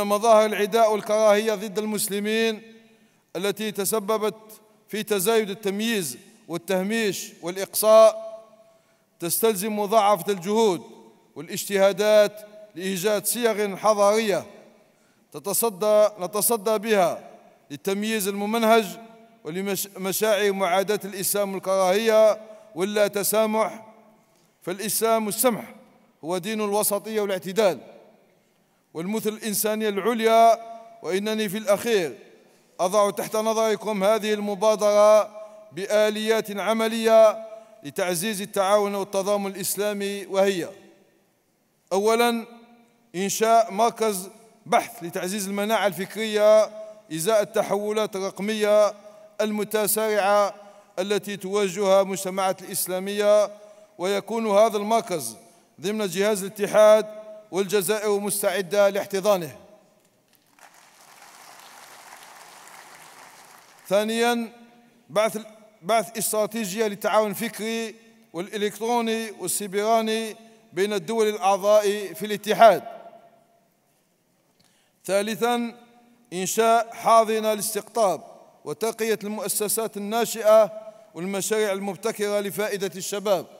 إن مظاهر العداء والكراهية ضد المسلمين التي تسببت في تزايد التمييز والتهميش والإقصاء تستلزم مضاعفة الجهود والاجتهادات لإيجاد صيغ حضارية تتصدى نتصدى بها للتمييز الممنهج ولمشاعر معاداة الإسلام والكراهية ولا تسامح فالإسلام السمح هو دين الوسطية والاعتدال. والمثل الإنسانية العليا وإنني في الأخير أضع تحت نظركم هذه المبادرة بآليات عملية لتعزيز التعاون والتضامن الإسلامي وهي أولاً إنشاء مركز بحث لتعزيز المناعة الفكرية إزاء التحولات الرقمية المتسارعة التي تواجهها المجتمعات الإسلامية ويكون هذا المركز ضمن جهاز الاتحاد والجزائر مستعدة لاحتضانه. ثانيا بعث بعث استراتيجية للتعاون الفكري والإلكتروني والسيبراني بين الدول الأعضاء في الاتحاد. ثالثا إنشاء حاضنة لاستقطاب وترقية المؤسسات الناشئة والمشاريع المبتكرة لفائدة الشباب.